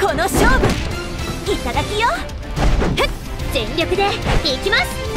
この勝負。いただきよ全力でいきます。